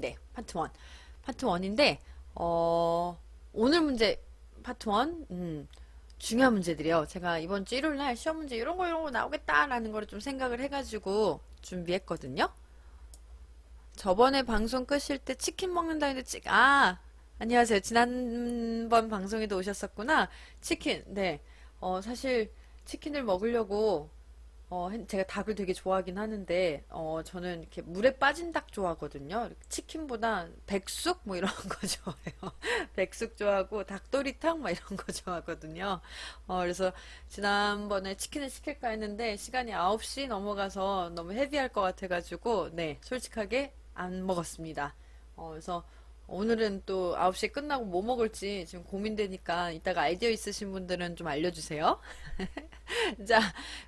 네, 파트 1. 파트 1인데, 어, 오늘 문제, 파트 1, 음, 중요한 문제들이요. 제가 이번 주 일요일 날 시험 문제 이런 거 이런 거 나오겠다라는 거를 좀 생각을 해가지고 준비했거든요. 저번에 방송 끄실 때 치킨 먹는다 했는데 치, 아, 안녕하세요. 지난번 방송에도 오셨었구나. 치킨, 네. 어, 사실 치킨을 먹으려고 어, 제가 닭을 되게 좋아하긴 하는데, 어, 저는 이렇게 물에 빠진 닭 좋아하거든요. 치킨보다 백숙? 뭐 이런 거 좋아해요. 백숙 좋아하고, 닭도리탕? 막 이런 거 좋아하거든요. 어, 그래서 지난번에 치킨을 시킬까 했는데, 시간이 9시 넘어가서 너무 heavy할 것 같아가지고, 네, 솔직하게 안 먹었습니다. 어, 그래서 오늘은 또 9시에 끝나고 뭐 먹을지 지금 고민되니까, 이따가 아이디어 있으신 분들은 좀 알려주세요. 자,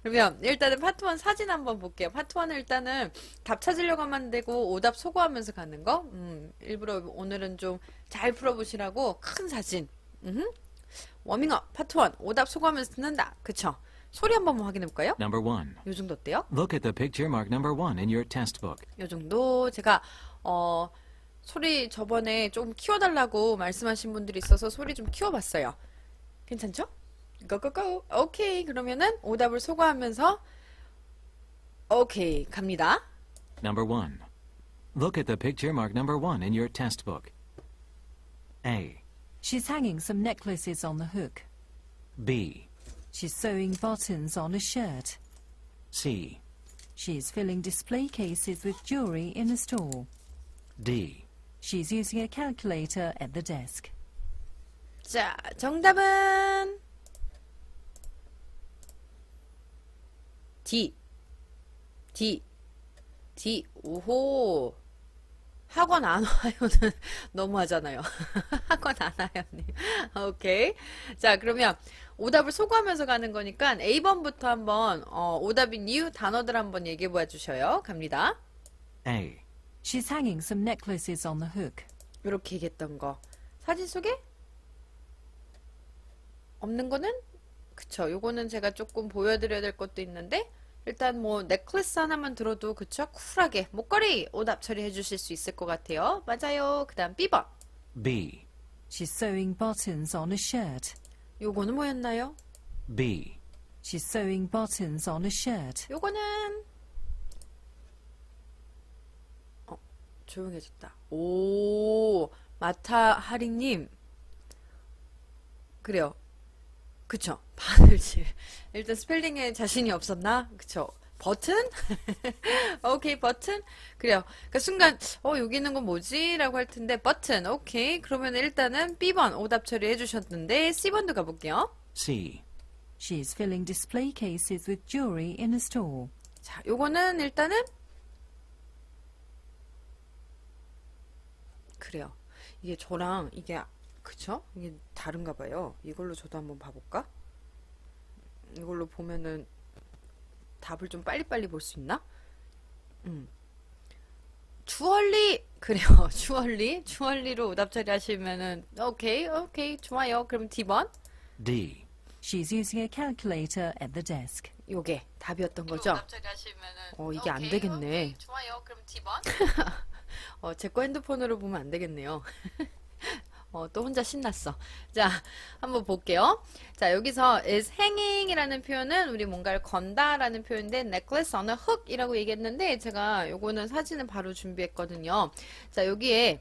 그러면 일단은 파트 1 사진 한번 볼게요. 파트 1은 일단은 답 찾으려고 하면 되고 오답 소거하면서 가는 거. 음, 일부러 오늘은 좀 잘 풀어보시라고 큰 사진. 음, 워밍업 파트 1 오답 소거하면서 듣는다. 그쵸? 소리 한 번만 확인해 볼까요? Number 1. 요 정도 어때요? Look at the picture marked number 1 in your test book. 요 정도 제가 어 소리 저번에 좀 키워달라고 말씀하신 분들이 있어서 소리 좀 키워봤어요. 괜찮죠? 고고고 오케이 그러면은 오답을 소거하면서 오케이 갑니다. Number 1. Look at the picture marked number 1 in your test book. A. She's hanging some necklaces on the hook. B. She's sewing buttons on a shirt. C. She's filling display cases with jewelry in a store. D. She's using a calculator at the desk. 자 정답은 D D D 오호 학원 안 와요는 너무하잖아요. 학원 안 와요님. 오케이. 자, 그러면 오답을 소거하면서 가는 거니까 A번부터 한번 어, 오답인 이유 단어들 한번 얘기해 봐 주셔요. 갑니다. A. She's hanging some necklaces on the hook. 이렇게 얘기했던 거. 사진 속에 없는 거는 그쵸. 요거는 제가 조금 보여드려야 될 것도 있는데 일단 뭐 넥클래스 하나만 들어도 그쵸. 쿨하게 목걸이 오답 처리해 주실 수 있을 것 같아요. 맞아요. 그 다음 B번. B. She's sewing buttons on a shirt. 요거는 뭐였나요? B. She's sewing buttons on a shirt. 요거는 조용해졌다. 오, 마타 하리님. 그래요. 그쵸. 바늘질. 일단 스펠링에 자신이 없었나? 그쵸. 버튼? 오케이, 버튼? 그래요. 그러니까 순간, 어, 여기 있는 건 뭐지? 라고 할 텐데, 버튼. 오케이. 그러면 일단은 B번 오답 처리해 주셨는데, C번도 가볼게요. C. She's filling display cases with jewelry in a store. 자, 요거는 일단은 그래요. 이게 저랑 이게 그쵸? 이게 다른가 봐요. 이걸로 저도 한번 봐볼까? 이걸로 보면은 답을 좀 빨리빨리 볼 수 있나? 음. 주얼리 그래요. 주얼리 주얼리로 오답 처리하시면은 오케이 오케이 좋아요. 그럼 D번 D. She's using a calculator at the desk. 요게 답이었던 거죠? 어, 이게 안 되겠네. 좋아요. 그럼 D번. 어, 제거 핸드폰으로 보면 안 되겠네요. 어, 또 혼자 신났어. 자, 한번 볼게요. 자, 여기서 is hanging이라는 표현은 우리 뭔가를 건다라는 표현인데 necklace on a hook이라고 얘기했는데 제가 요거는 사진을 바로 준비했거든요. 자, 여기에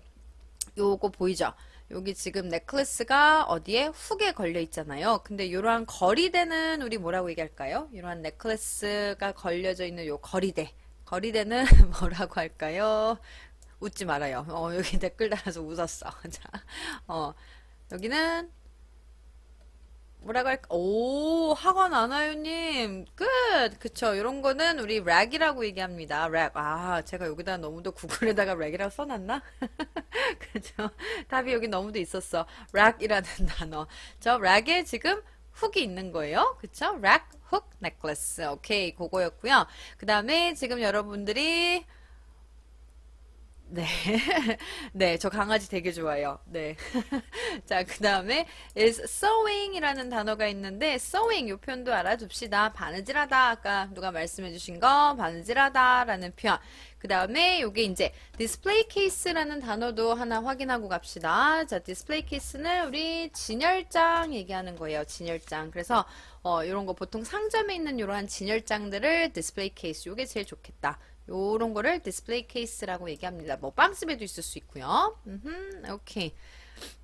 요거 보이죠? 여기 지금 넥클래스가 어디에 훅에 걸려 있잖아요. 근데 이러한 거리대는 우리 뭐라고 얘기할까요? 이러한 넥클래스가 걸려져 있는 요 거리대. 걸이대는 뭐라고 할까요? 웃지 말아요. 어, 여기 댓글 달아서 웃었어. 자, 어, 여기는 뭐라고 할까? 오, 학원 아나요님. 끝! 그쵸. 이런 거는 우리 rack이라고 얘기합니다. rack. 아, 제가 여기다 너무도 구글에다가 rack이라고 써놨나? 그죠. 답이 여기 너무도 있었어. rack이라는 단어. 저 rack에 지금 hook이 있는 거예요. 그쵸? rack, hook, necklace. 오케이. 그거였고요. 그 다음에 지금 여러분들이 네. 네, 저 강아지 되게 좋아해요. 네. 자, 그 다음에 is sewing이라는 단어가 있는데 sewing 요 표현도 알아둡시다. 바느질하다. 아까 누가 말씀해 주신 거 바느질하다라는 표현. 그 다음에 요게 이제 display case라는 단어도 하나 확인하고 갑시다. 자, display case는 우리 진열장 얘기하는 거예요. 진열장. 그래서 어, 요런 거 보통 상점에 있는 요러한 진열장들을 display case. 요게 제일 좋겠다. 요런 거를 display case라고 얘기합니다. 뭐 빵집에도 있을 수 있고요. 음, 오케이.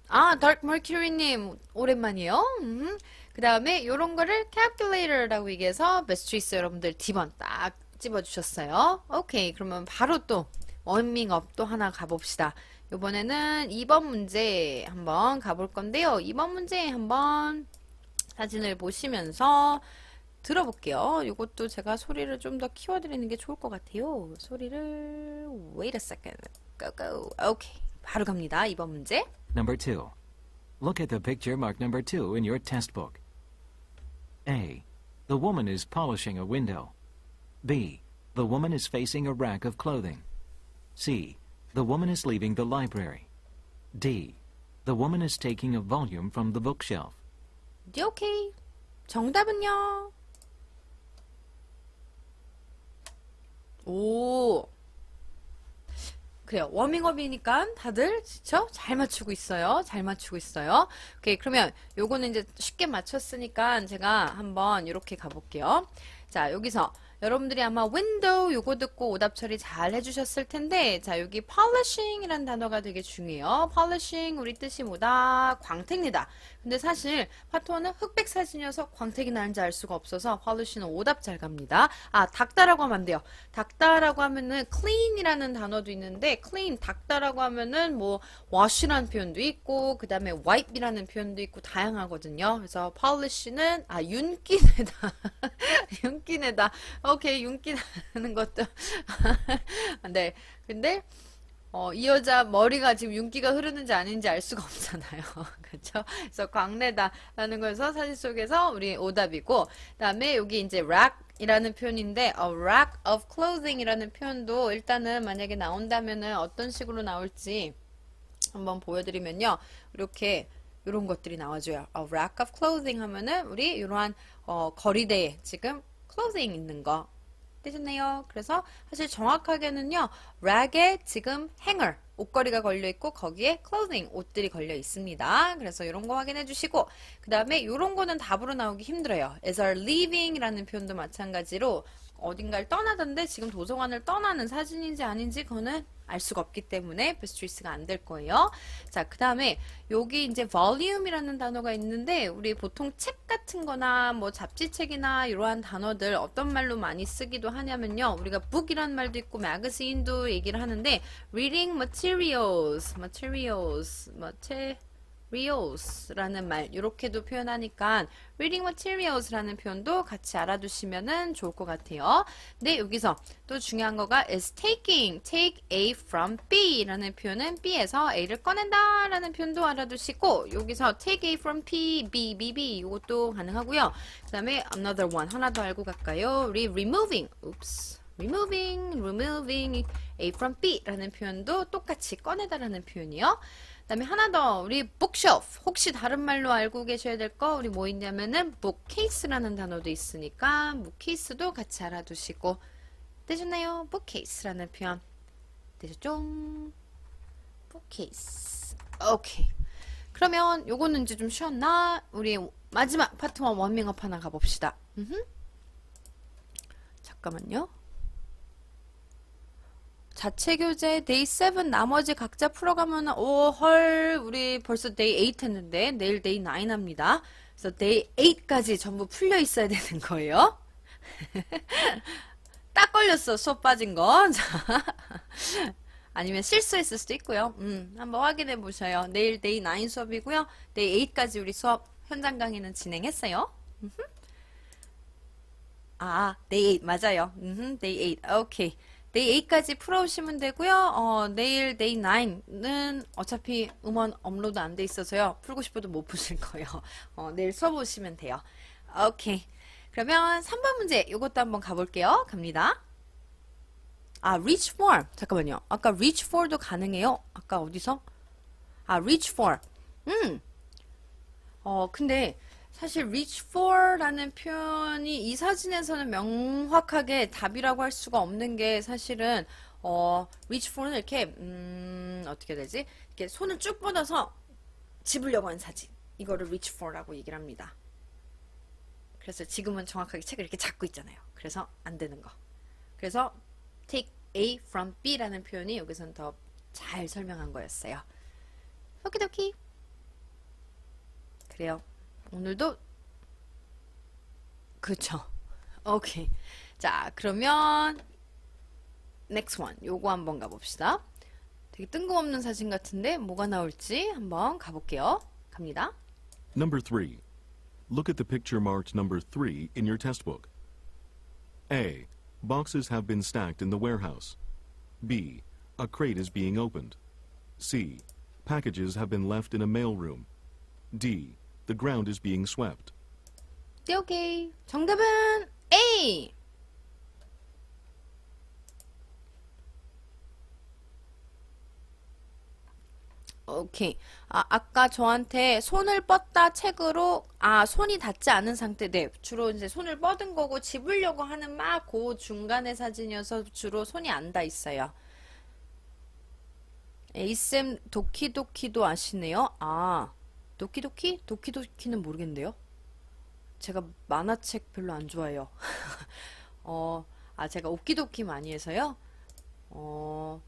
아, 다크 머큐리님 오랜만이에요. 음, 그 다음에 요런 거를 calculator라고 얘기해서 베스트리스 여러분들 D번 딱 집어주셨어요. 오케이. 그러면 바로 또 워밍업 또 하나 가봅시다. 요번에는 2번 문제 한번 가볼 건데요. 2번 문제 한번 사진을 보시면서 들어볼게요. 이것도 제가 소리를 좀 더 키워드리는 게 좋을 것 같아요. 소리를 wait a second. go go. 오케이. 바로 갑니다. 2번 문제. Number 2. Look at the picture marked number 2 in your test book. A. The woman is polishing a window. B. The woman is facing a rack of clothing. C. The woman is leaving the library. D. The woman is taking a volume from the bookshelf. 네, 오케이. 정답은요. 오. 그래요. 워밍업이니까 다들 그쵸? 잘 맞추고 있어요. 잘 맞추고 있어요. 오케이. 그러면 요거는 이제 쉽게 맞췄으니까 제가 한번 이렇게 가볼게요. 자, 여기서 여러분들이 아마 window 요거 듣고 오답 처리 잘 해주셨을 텐데 자 여기 polishing이라는 단어가 되게 중요해요. polishing 우리 뜻이 뭐다? 광택이다. 근데 사실 파토는 흑백 사진이어서 광택이 나는지 알 수가 없어서 polish는 오답 잘 갑니다. 아 닦다라고 하면 안 돼요. 닦다라고 하면은 clean이라는 단어도 있는데 clean 닦다라고 하면은 뭐 wash라는 표현도 있고 그 다음에 wipe이라는 표현도 있고 다양하거든요. 그래서 polish는 아 윤기내다 윤기내다 오케이 윤기 나는 것도 네 근데 어, 이 여자 머리가 지금 윤기가 흐르는지 아닌지 알 수가 없잖아요. 그렇죠? 그래서 광내다라는 거에서 사진 속에서 우리 오답이고 그다음에 여기 이제 rack이라는 표현인데 a rack of clothing이라는 표현도 일단은 만약에 나온다면은 어떤 식으로 나올지 한번 보여드리면요. 이렇게 이런 것들이 나와줘요. a rack of clothing 하면은 우리 이러한 어, 거리대에 지금 clothing 있는 거 되셨네요. 그래서 사실 정확하게는요. 락에 지금 hanger 옷걸이가 걸려 있고 거기에 clothing 옷들이 걸려 있습니다. 그래서 이런 거 확인해 주시고 그 다음에 이런 거는 답으로 나오기 힘들어요. as are leaving이라는 표현도 마찬가지로 어딘가를 떠나던데 지금 도서관을 떠나는 사진인지 아닌지 그거는 알 수가 없기 때문에 베스트리스가 안 될 거예요. 자, 그 다음에 여기 이제 volume이라는 단어가 있는데 우리 보통 책 같은 거나 뭐 잡지책이나 이러한 단어들 어떤 말로 많이 쓰기도 하냐면요. 우리가 book이라는 말도 있고 magazine도 얘기를 하는데 reading materials, materials, 마테 materials라는 말 이렇게도 표현하니까 reading materials라는 표현도 같이 알아두시면 좋을 것 같아요. 근데 여기서 또 중요한 거가 is taking, take A from B라는 표현은 B에서 A를 꺼낸다 라는 표현도 알아두시고 여기서 take A from P, B, B, B 이것도 가능하고요. 그 다음에 another one 하나 더 알고 갈까요? 우리 removing, oops. removing, removing A from B라는 표현도 똑같이 꺼내다라는 표현이요. 그다음에 하나 더 우리 bookshelf 혹시 다른 말로 알고 계셔야 될 거 우리 뭐 있냐면은 bookcase라는 단어도 있으니까 bookcase도 같이 알아두시고 되셨나요? bookcase라는 표현 되셨죠? bookcase 오케이 그러면 요거는 이제 좀 쉬었나? 우리 마지막 파트 1 워밍업 하나 가봅시다 음흠. 잠깐만요 자체 교재 day 7 나머지 각자 풀어가면 오헐 우리 벌써 day 8 했는데 내일 day 9 합니다. 그래서 day 8까지 전부 풀려 있어야 되는 거예요. 딱 걸렸어 수업 빠진 건. 아니면 실수했을 수도 있고요. 음, 한번 확인해 보셔요. 내일 day 9 수업이고요. day 8까지 우리 수업 현장 강의는 진행했어요. 아, day 8 맞아요. 음, day 8. 오케이. day 8까지 풀어오시면 되고요. 어, 내일 day 9는 어차피 음원 업로드 안 돼 있어서요. 풀고 싶어도 못 푸실 거예요. 어, 내일 수업 오시면 돼요. 오케이. 그러면 3번 문제 이것도 한번 가볼게요. 갑니다. 아, reach for. 잠깐만요. 아까 reach for도 가능해요. 아까 어디서? 아, reach for. 음. 어, 근데 사실 reach for라는 표현이 이 사진에서는 명확하게 답이라고 할 수가 없는 게 사실은 어, reach for는 이렇게 음, 어떻게 되지? 이렇게 손을 쭉 뻗어서 집으려고 하는 사진. 이거를 reach for라고 얘기를 합니다. 그래서 지금은 정확하게 책을 이렇게 잡고 있잖아요. 그래서 안 되는 거. 그래서 take A from B라는 표현이 여기서는 더잘 설명한 거였어요. 오키도키. 그래요. 오늘도 그쵸. 오케이. 자, 그러면 next one. 요거 한번 가봅시다. 되게 뜬금없는 사진 같은데 뭐가 나올지 한번 가볼게요. 갑니다. Number 3. Look at the picture marked number 3 in your test book. A. Boxes have been stacked in the warehouse. B. A crate is being opened. C. Packages have been left in a mailroom. D. The ground is being swept. 네, 오케이. 정답은 A! 오케이. 아, 아까 저한테 손을 뻗다 책으로, 아, 손이 닿지 않은 상태, 네. 주로 이제 손을 뻗은 거고, 집으려고 하는 막 그 중간의 사진이어서 주로 손이 안 닿 있어요. 에이쌤 도키도키도 아시네요? 아, どきどき? 도키도키는 모르겠는데요? 제가 만화책 별로 안 좋아해요. 어, 아, 제가 okey-dokey 많이 해서요. 어,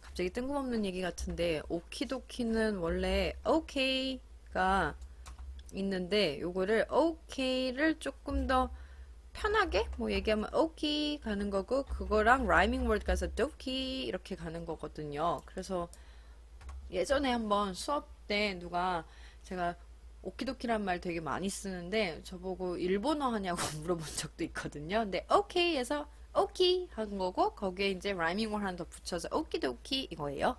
갑자기 뜬금없는 얘기 같은데, okey-dokey는 원래 오케이가 있는데, 요거를 오케이를 조금 더 편하게 뭐 얘기하면 okey 가는 거고, 그거랑 rhyming word 가서 dokey 이렇게 가는 거거든요. 그래서 예전에 한번 수업 때 누가 제가 오키도키란 말 되게 많이 쓰는데 저보고 일본어 하냐고 물어본 적도 있거든요. 근데 오케이 해서 오키 한 거고 거기에 이제 라이밍을 하나 더 붙여서 오키도키 이거예요.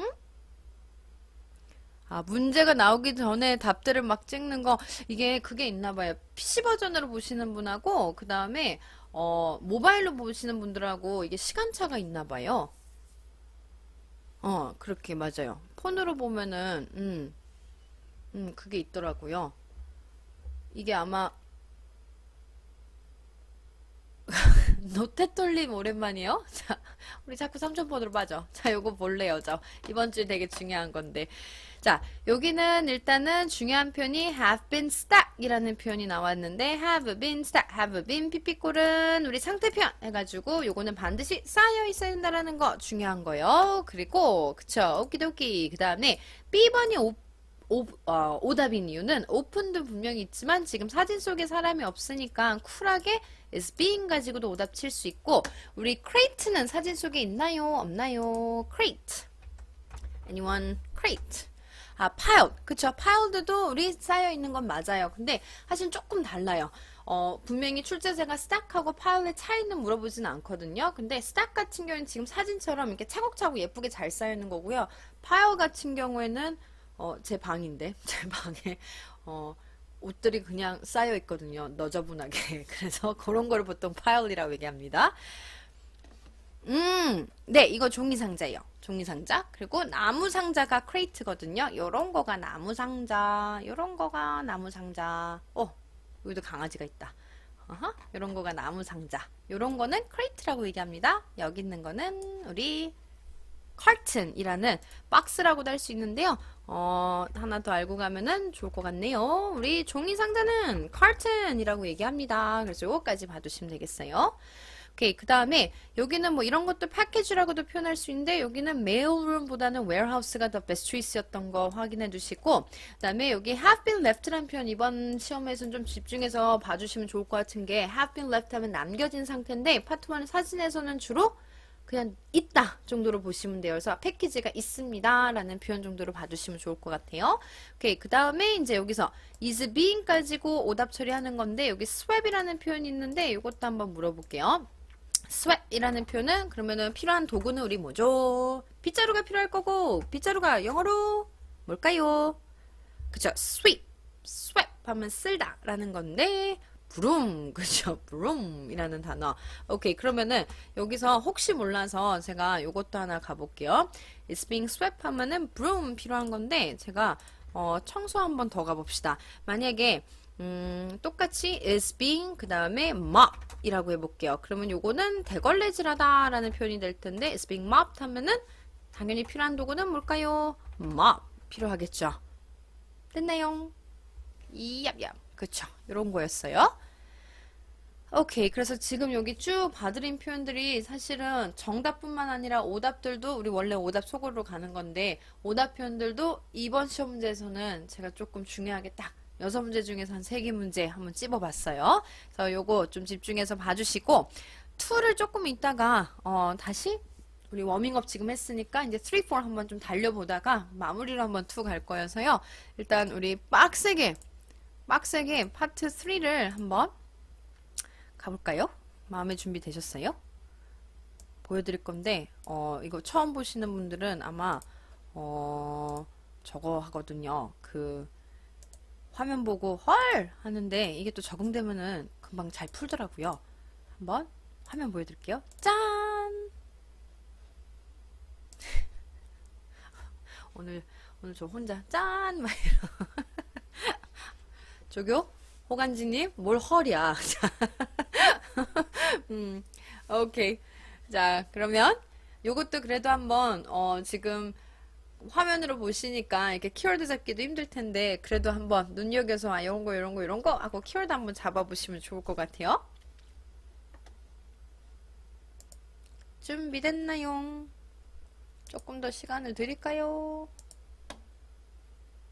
응? 아, 문제가 나오기 전에 답들을 막 찍는 거 이게 그게 있나 봐요. PC 버전으로 보시는 분하고 그 다음에 어, 모바일로 보시는 분들하고 이게 시간차가 있나 봐요. 어, 그렇게 맞아요. 폰으로 보면은 음. 음, 그게 있더라고요. 이게 아마 노태돌림 오랜만이에요? 자, 우리 자꾸 삼촌폰으로 빠져. 자, 요거 볼래요, 저. 이번 주에 되게 중요한 건데. 자, 여기는 일단은 중요한 표현이 have been stuck 이라는 표현이 나왔는데 have been stuck, have been 피피꼴은 우리 상태 표현 해가지고 요거는 반드시 쌓여 있어야 된다라는 거 중요한 거요. 그리고 그쵸, 오키도키. 그 다음에 B번이 오 오, 어, 오답인 이유는 오픈도 분명히 있지만 지금 사진 속에 사람이 없으니까 쿨하게 is being 가지고도 오답 칠 수 있고 우리 crate는 사진 속에 있나요? 없나요? crate. anyone crate. 아, piled. 그쵸. piled도 우리 쌓여 있는 건 맞아요. 근데 사실 조금 달라요. 어, 분명히 출제자가 stack하고 pile의 차이는 물어보진 않거든요. 근데 stack 같은 경우는 지금 사진처럼 이렇게 차곡차곡 예쁘게 잘 쌓여 있는 거고요. pile 같은 경우에는 어, 제 방인데, 제 방에, 어, 옷들이 그냥 쌓여 있거든요. 너저분하게. 그래서 그런 거를 보통 pile이라고 얘기합니다. 음, 네, 이거 종이 상자예요. 종이 상자. 그리고 나무 상자가 crate거든요. 요런 거가 나무 상자. 요런 거가 나무 상자. 어, 여기도 강아지가 있다. 어허, 요런 거가 나무 상자. 요런 거는 crate라고 얘기합니다. 여기 있는 거는 우리 carton이라는 박스라고도 할 수 있는데요. 어, 하나 더 알고 가면은 좋을 것 같네요. 우리 종이 상자는 carton이라고 얘기합니다. 그래서 요거까지 봐두시면 되겠어요. 오케이. 그 다음에 여기는 뭐 이런 것도 package라고도 표현할 수 있는데 여기는 mailroom보다는 warehouse가 더 best choice였던 거 확인해 주시고 그 다음에 여기 have been left라는 표현 이번 시험에서는 좀 집중해서 봐주시면 좋을 것 같은 게 have been left 하면 남겨진 상태인데 파트 1 사진에서는 주로 그냥 있다 정도로 보시면 돼요. 그래서 패키지가 있습니다 라는 표현 정도로 봐주시면 좋을 것 같아요. 오케이 그 다음에 이제 여기서 is being 가지고 오답 처리하는 건데 여기 swap이라는 표현이 있는데 이것도 한번 물어볼게요. swap이라는 표현은 그러면은 필요한 도구는 우리 뭐죠? 빗자루가 필요할 거고 빗자루가 영어로 뭘까요? 그쵸 sweep, swap 하면 쓸다 라는 건데 브룸 그죠? 브룸이라는 단어. 오케이 그러면은 여기서 혹시 몰라서 제가 요것도 하나 가볼게요. It's being swept 하면은 broom 필요한 건데 제가 어, 청소 한번 더 가봅시다. 만약에 음, 똑같이 is being 그 다음에 mop 이라고 해볼게요. 그러면 요거는 대걸레질하다 라는 표현이 될 텐데 is being mopped 하면은 당연히 필요한 도구는 뭘까요? mop 필요하겠죠? 됐나요? 이얍얍 그쵸. 이런 거였어요 오케이 그래서 지금 여기 쭉 봐드린 표현들이 사실은 정답뿐만 아니라 오답들도 우리 원래 오답 속으로 가는 건데 오답 표현들도 이번 시험 문제에서는 제가 조금 중요하게 딱 여섯 문제 중에서 한 세 개 문제 한번 찝어봤어요 그래서 요거 좀 집중해서 봐주시고 2를 조금 있다가 어, 다시 우리 워밍업 지금 했으니까 이제 3, 4 한번 좀 달려보다가 마무리로 한번 2 갈 거여서요. 일단 우리 빡세게 빡세게 파트 3를 한번 가볼까요? 마음의 준비 되셨어요? 보여드릴 건데 어 이거 처음 보시는 분들은 아마 어 저거 하거든요. 그 화면 보고 헐 하는데 이게 또 적응되면은 금방 잘 풀더라고요. 한번 화면 보여드릴게요. 짠! 오늘 오늘 저 혼자 짠! 막 이러. 조교 호간지님 뭘 헐이야. 자, 음, 오케이. 자, 그러면 요것도 그래도 한번 어, 지금 화면으로 보시니까 이렇게 키워드 잡기도 힘들 텐데 그래도 한번 눈여겨서 아 이런 거 이런 거 이런 거 하고 키워드 한번 잡아보시면 좋을 것 같아요. 준비됐나요? 조금 더 시간을 드릴까요?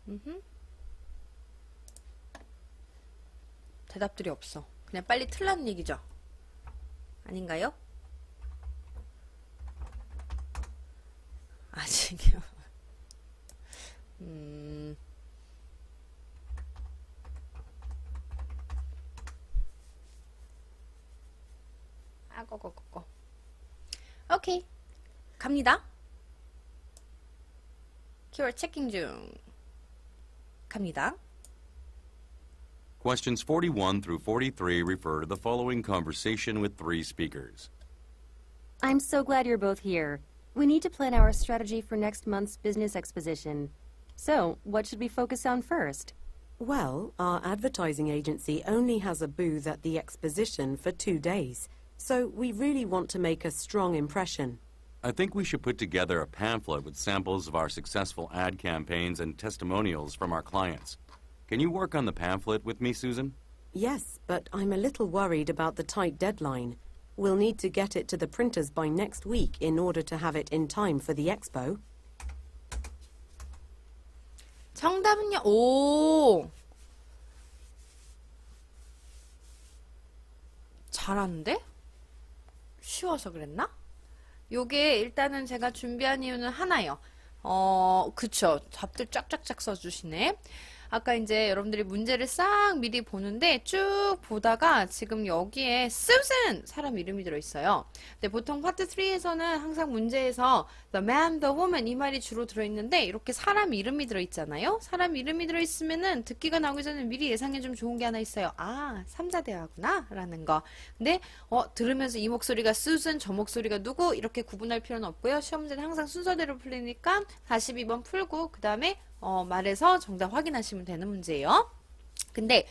음흠. 대답들이 없어. 그냥 빨리 틀라는 얘기죠. 아닌가요? 아직이요. 음. 아고고고고. 오케이. 갑니다. 키워드 체킹 중. 갑니다. Questions 41 through 43 refer to the following conversation with three speakers. I'm so glad you're both here. We need to plan our strategy for next month's business exposition. So, what should we focus on first? Well, our advertising agency only has a booth at the exposition for two days, so we really want to make a strong impression. I think we should put together a pamphlet with samples of our successful ad campaigns and testimonials from our clients. Can you work on the pamphlet with me, Susan? Yes, but I'm a little worried about the tight deadline. We'll need to get it to the printers by next week in order to have it in time for the expo. 정답은요. 오. 잘하는데? 쉬워서 그랬나? 요게 일단은 제가 준비한 이유는 하나요. 어, 그쵸. 답들 쫙쫙쫙 써주시네. 아까 이제 여러분들이 문제를 싹 미리 보는데 쭉 보다가 지금 여기에 Susan 사람 이름이 들어있어요. 근데 보통 파트 3에서는 항상 문제에서 the man, the woman 이 말이 주로 들어있는데 이렇게 사람 이름이 들어있잖아요. 사람 이름이 들어있으면은 듣기가 나오기 전에 미리 예상해주면 좋은 게 하나 있어요. 아, 삼자 대화구나 라는 거. 근데 어 들으면서 이 목소리가 Susan, 저 목소리가 누구 이렇게 구분할 필요는 없고요. 시험 문제는 항상 순서대로 풀리니까 42번 풀고 그 다음에 어, 말해서 정답 확인하시면 되는 문제예요. 근데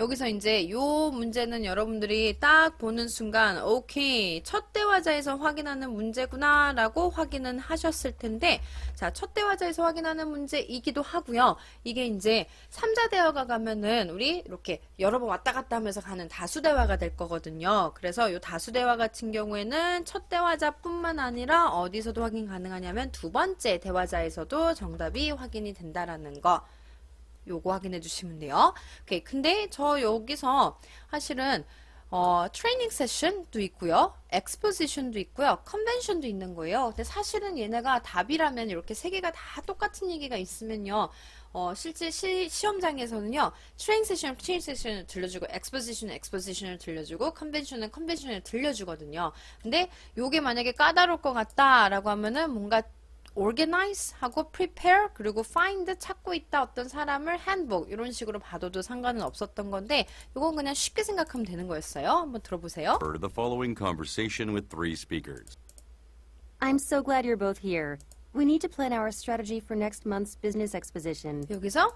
여기서 이제 요 문제는 여러분들이 딱 보는 순간 오케이 첫 대화자에서 확인하는 문제구나 라고 확인은 하셨을 텐데 자첫 대화자에서 확인하는 문제이기도 하고요. 이게 이제 3자 대화가 가면은 우리 이렇게 여러 번 왔다 갔다 하면서 가는 다수 대화가 될 거거든요. 그래서 요 다수 대화 같은 경우에는 첫 대화자뿐만 아니라 어디서도 확인 가능하냐면 두 번째 대화자에서도 정답이 확인이 된다라는 거 요거 확인해 주시면 돼요. 오케이. 근데 저 여기서 사실은 어, training session도 있고요. exposition도 있고요. convention도 있는 거예요. 근데 사실은 얘네가 답이라면 이렇게 세 개가 다 똑같은 얘기가 있으면요. 어, 실제 시, 시험장에서는요. training session, training session을 들려주고 exposition은 exposition을 들려주고 convention은 convention을 들려주거든요. 근데 요게 만약에 까다로울 것 같다라고 하면은 뭔가 organize 하고 prepare 그리고 find 찾고 있다 어떤 사람을 handbook 이런 식으로 봐도도 상관은 없었던 건데 이건 그냥 쉽게 생각하면 되는 거였어요. 한번 들어보세요. Refer to the following conversation with three speakers. I'm so glad you're both here. We need to plan our strategy for next month's business exposition. 여기서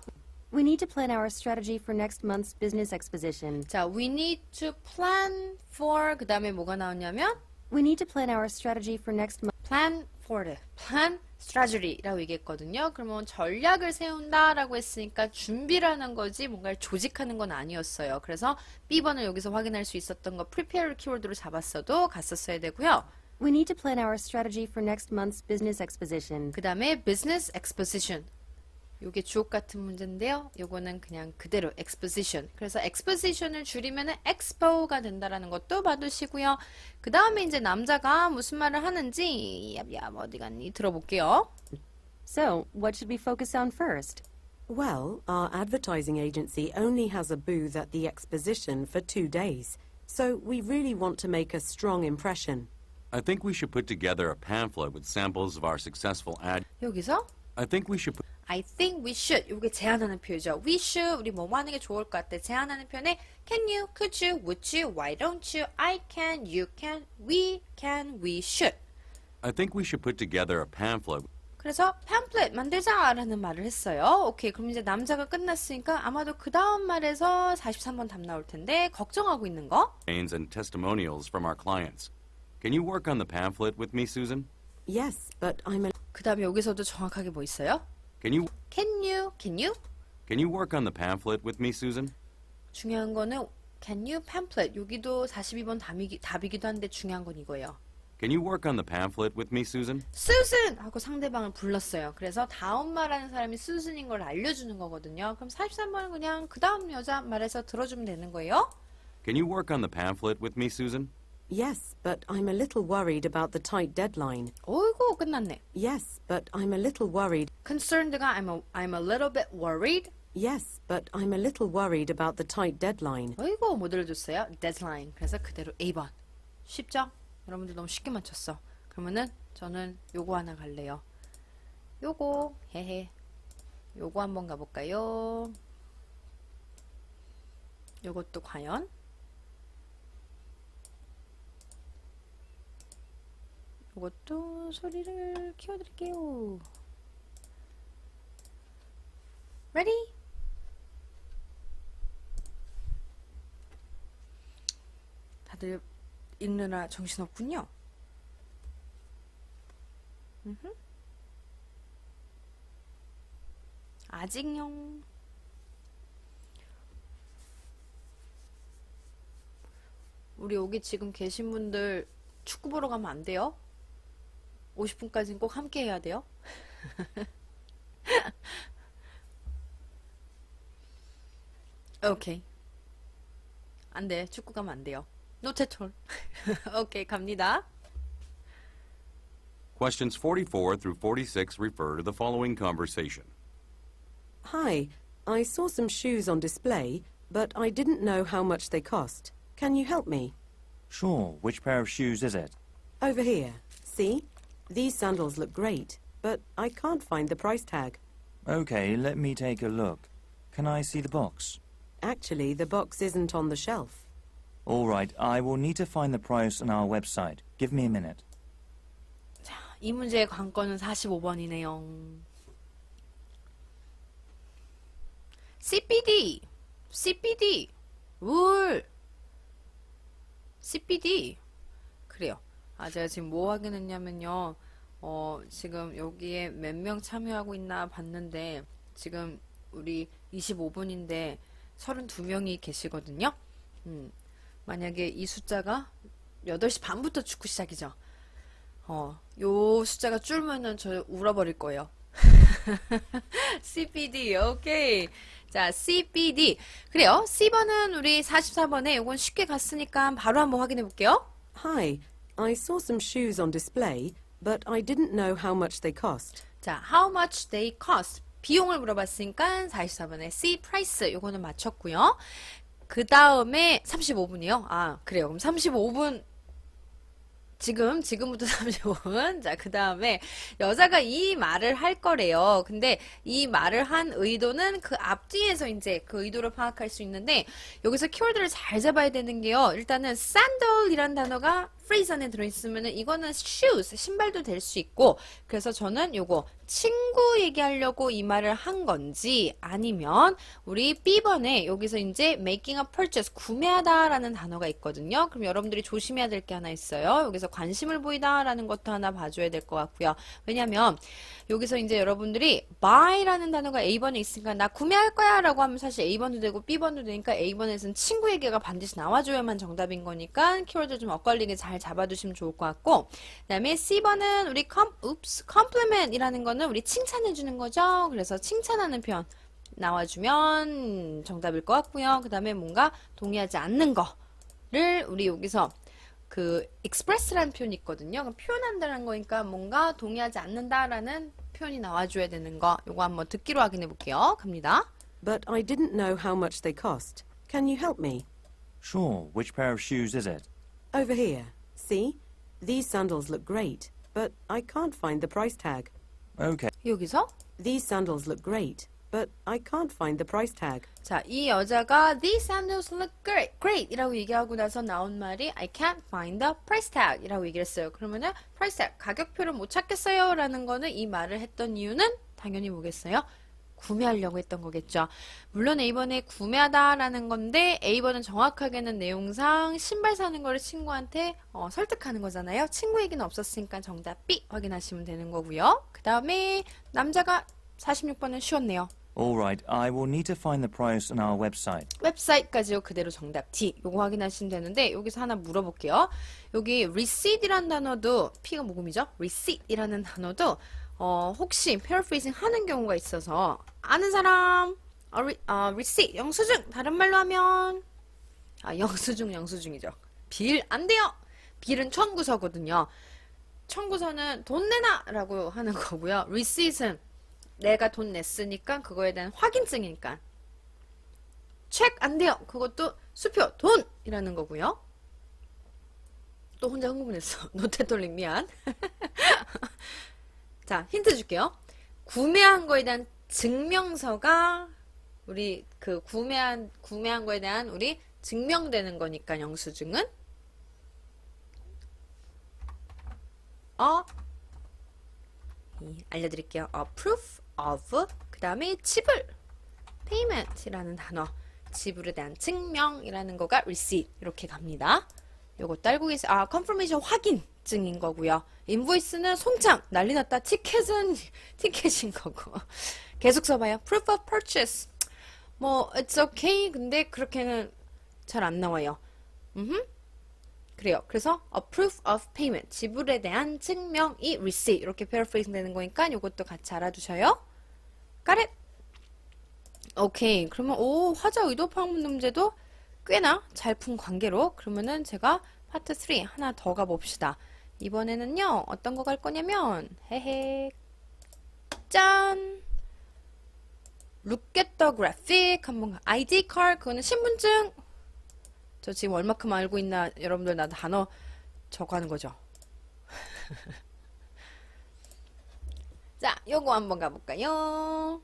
We need to plan our strategy for next month's business exposition. 자, we need to plan for 그 다음에 뭐가 나오냐면 We need to plan our strategy for next month. plan the plan strategy라고 얘기했거든요. 그러면 전략을 세운다라고 했으니까 준비라는 거지 뭔가를 조직하는 건 아니었어요. 그래서 B번을 여기서 확인할 수 있었던 거 prepare 키워드로 잡았어도 갔었어야 되고요. We need to plan our strategy for next month's business exposition. 그 다음에 business exposition. 요게 주옥 같은 문제인데요. 요거는 그냥 그대로 exposition. 그래서 exposition을 줄이면은 expo가 된다라는 것도 봐두시고요. 그 다음에 이제 남자가 무슨 말을 하는지 얍얍 어디 갔니 들어볼게요. So, what should we focus on first? Well, our advertising agency only has a booth at the exposition for two days, so we really want to make a strong impression. I think we should put together a pamphlet with samples of our successful ad. 여기서 I think we should put I think we should 요게 제안하는 표현이죠. We should 우리 뭐뭐 하는 게 좋을 것 같아. 제안하는 표현에 can you, could you, would you, why don't you, I can, you can, we can, we should. I think we should put together a pamphlet 그래서 pamphlet 만들자라는 말을 했어요. 오케이. 그럼 이제 남자가 끝났으니까 아마도 그 다음 말에서 43번 답 나올 텐데 걱정하고 있는 거. campaigns and testimonials from our clients. Can you work on the pamphlet with me, Susan? Yes, but I'm a 그 다음에 여기서도 정확하게 뭐 있어요? Can you Can you? Can you? can you work on the pamphlet with me, Susan? 중요한 거는 Can you pamphlet? 여기도 42번 답이기, 답이기도 한데 중요한 건 이거예요. Can you work on the pamphlet with me, Susan? Susan! 하고 상대방을 불렀어요. 그래서 다음 말하는 사람이 Susan인 걸 알려주는 거거든요. 그럼 43번은 그냥 그 다음 여자 말에서 들어주면 되는 거예요. Can you work on the pamphlet with me, Susan? Yes, but I'm a little worried about the tight deadline. 어이구 끝났네. Yes, but I'm a little worried. Concerned가 I'm a, I'm a little bit worried. Yes, but I'm a little worried about the tight deadline. 어이구 못 들어줬어요. deadline. 그래서 그대로 A번. 쉽죠? 여러분들 너무 쉽게 맞췄어. 그러면은 저는 요거 하나 갈래요. 요거 헤헤. 요거 한번 가볼까요? 요것도 과연? 요것도 소리를 키워드릴게요. Ready? 다들 읽느라 정신없군요. 아직용. 우리 여기 지금 계신 분들 축구 보러 가면 안 돼요? 50분까지는 꼭 함께 해야 돼요? 오케이. 안 돼. 축구 가면 안 돼요. 노체톨. 오케이, 갑니다. Questions 44 through 46 refer to the following conversation. Hi, I saw some shoes on display, but I didn't know how much they cost. Can you help me? Sure. Which pair of shoes is it? Over here. See? These sandals look great, but I can't find the price tag. Okay, let me take a look. Can I see the box? Actually, the box isn't on the shelf. All right, I will need to find the price on our website. Give me a minute. 이 문제의 관건은 45번이네요. CPD, CPD, 울, CPD. 그래요. 아, 제가 지금 뭐 확인했냐면요. 어, 지금 여기에 몇 명 참여하고 있나 봤는데, 지금 우리 25분인데 32명이 계시거든요. 음, 만약에 이 숫자가 8시 반부터 축구 시작이죠. 어, 요 숫자가 줄면은 저 울어버릴 거예요. CPD, 오케이. 자, CPD. 그래요. C번은 우리 44번에 요건 쉽게 갔으니까 바로 한번 확인해 볼게요. Hi, I saw some shoes on display, but I didn't know how much they cost. 자, how much they cost. 비용을 물어봤으니까 44번에 C price 요거는 맞췄고요. 그 다음에 35분이요. 아, 그래요. 그럼 35분 지금, 지금부터 35분. 자, 그 다음에 여자가 이 말을 할 거래요. 근데 이 말을 한 의도는 그 앞뒤에서 이제 그 의도를 파악할 수 있는데 여기서 키워드를 잘 잡아야 되는 게요. 일단은 sandal이란 단어가 phrase 안에 들어있으면은 이거는 shoes, 신발도 될 수 있고 그래서 저는 요거 친구 얘기하려고 이 말을 한 건지 아니면 우리 B번에 여기서 이제 making a purchase, 구매하다 라는 단어가 있거든요. 그럼 여러분들이 조심해야 될 게 하나 있어요. 여기서 관심을 보이다 라는 것도 하나 봐줘야 될 것 같고요. 왜냐면 여기서 이제 여러분들이 buy라는 단어가 A번에 있으니까 나 구매할 거야 라고 하면 사실 A번도 되고 B번도 되니까 A번에서는 친구 얘기가 반드시 나와줘야만 정답인 거니까 키워드 좀 엇갈리게 잘 잡아두시면 좋을 것 같고 그 다음에 C번은 우리 com, oops, compliment이라는 거는 우리 칭찬해주는 거죠. 그래서 칭찬하는 표현 나와주면 정답일 것 같고요. 그 다음에 뭔가 동의하지 않는 거를 우리 여기서 그 express라는 표현이 있거든요. 표현한다는 거니까 뭔가 동의하지 않는다라는 표현이 나와줘야 되는 거. 요거 한번 듣기로 확인해 볼게요. 갑니다. But I didn't know how much they cost. Can you help me? Sure, which pair of shoes is it? Over here. See? These sandals look great, but I can't find the price tag. Okay. 여기서 These sandals look great, but I can't find the price tag. 자, 이 여자가 these sandals look great, great 이라고 얘기하고 나서 나온 말이 I can't find the price tag 이라고 얘기를 했어요. 그러면은 price tag, 가격표를 못 찾겠어요 라는 거는 이 말을 했던 이유는 당연히 뭐겠어요? 구매하려고 했던 거겠죠. 물론 A번에 구매하다라는 건데 A번은 정확하게는 내용상 신발 사는 거를 친구한테 어, 설득하는 거잖아요. 친구 얘기는 없었으니까 정답 B 확인하시면 되는 거고요. 그 다음에 남자가 46번은 쉬웠네요. All right, I will need to find the price on our website. 웹사이트까지요. 그대로 정답 D. 요거 확인하시면 되는데 여기서 하나 물어볼게요. 여기 receipt이란 단어도 P가 모금이죠. receipt이라는 단어도 어, 혹시 paraphrasing 하는 경우가 있어서 아는 사람 어, re, 어, receipt 영수증 다른 말로 하면 아 영수증 영수증이죠. 빌 안 돼요. 빌은 청구서거든요. 청구서는 돈 내놔 라고 하는 거고요. receipt은 내가 돈 냈으니까 그거에 대한 확인증이니까 책안 돼요. 그것도 수표 돈이라는 거고요. 또 혼자 흥분했어. 노태돌림 미안. 자 힌트 줄게요. 구매한 거에 대한 증명서가 우리 그 구매한 구매한 거에 대한 우리 증명되는 거니까 영수증은 어 이, 알려드릴게요. 어, proof of 그 다음에 지불 payment이라는 단어 지불에 대한 증명이라는 거가 receipt 이렇게 갑니다. 요것도 알고 계세요. 아 confirmation 확인 증인 거고요. 인보이스는 송장 난리 났다. 티켓은 티켓인 거고 계속 써봐요. proof of purchase 뭐 it's okay 근데 그렇게는 잘 안 나와요. 음흠. 그래요. 그래서 a proof of payment 지불에 대한 증명이 receipt 이렇게 paraphrase 되는 거니까 이것도 같이 알아두셔요. It? 오케이. 그러면 오 화자 의도 파악문 문제도 꽤나 잘 푼 관계로 그러면은 제가 파트 3 하나 더 가봅시다. 이번에는요 어떤 거 갈 거냐면 헤헤 짠 the graphic 한번 가- ID card 그거는 신분증 저 지금 얼마큼 알고 있나 여러분들 나 단어 저거 하는 거죠. 자, 요거 한번 가볼까요?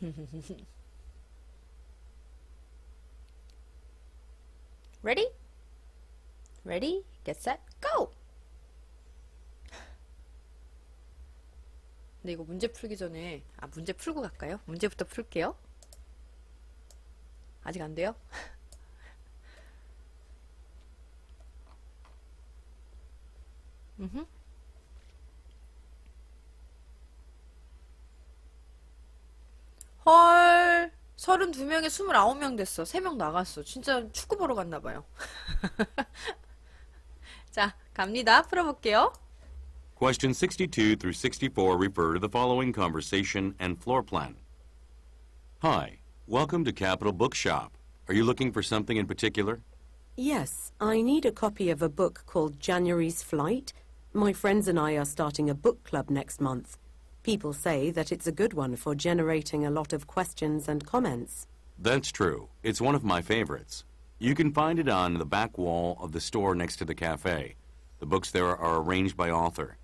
Ready? Ready? Get set, go! 근데 이거 문제 풀기 전에 아 문제 풀고 갈까요? 문제부터 풀게요. 아직 안 돼요? 헐, 32명에 29명 됐어. 3명 나갔어. 진짜 축구 보러 갔나 봐요. 자, 갑니다. 풀어볼게요. Question 62 through 64 refer to the following conversation and floor plan. Hi, welcome to Capital Bookshop. Are you looking for something in particular? Yes, I need a copy of a book called January's Flight. My friends and I are starting a book club next month. People say that it's a good one for generating a lot of questions and comments. That's true. It's one of my favorites. You can find it on the back wall of the store next to the cafe. The books there are arranged by author.